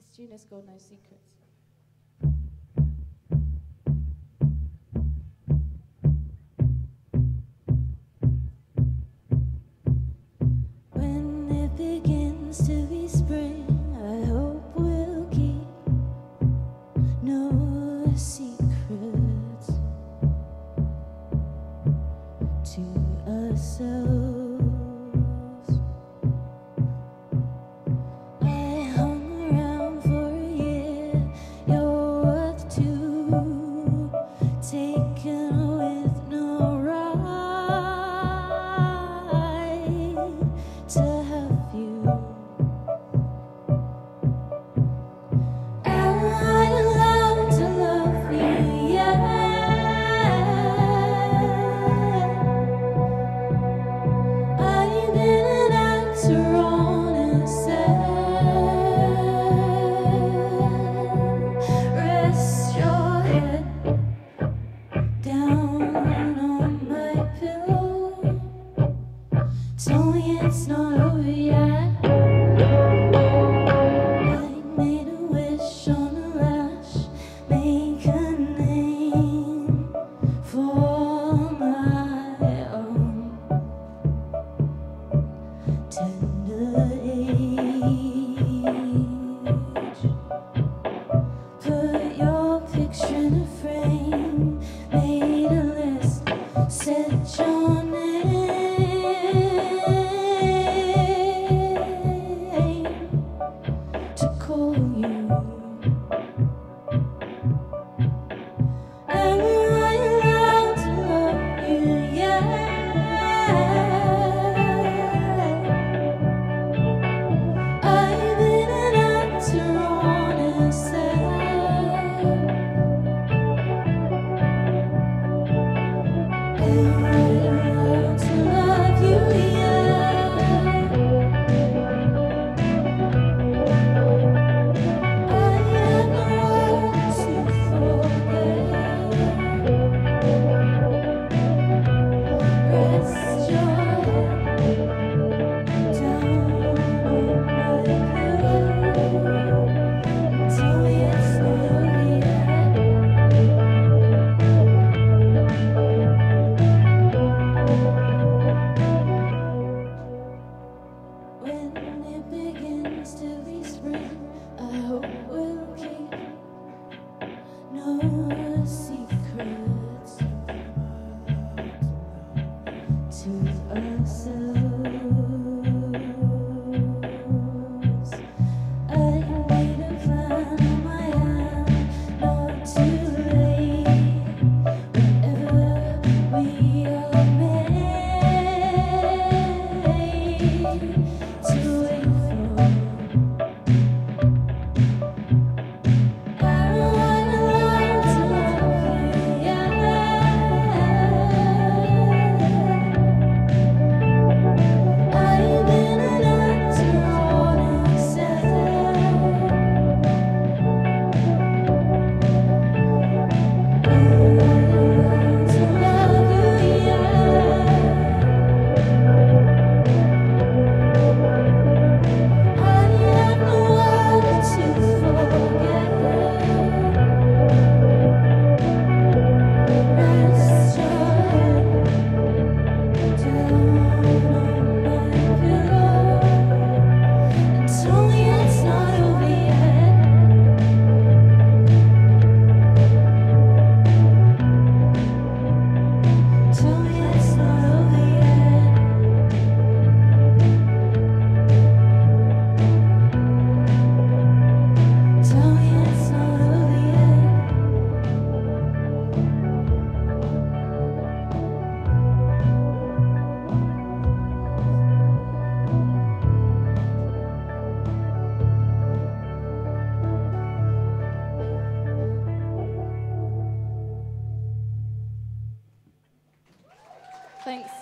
The students go no secrets. When it begins to be spring, I hope we'll keep no secrets. take Tell me it's not over yet. you. love. Thanks.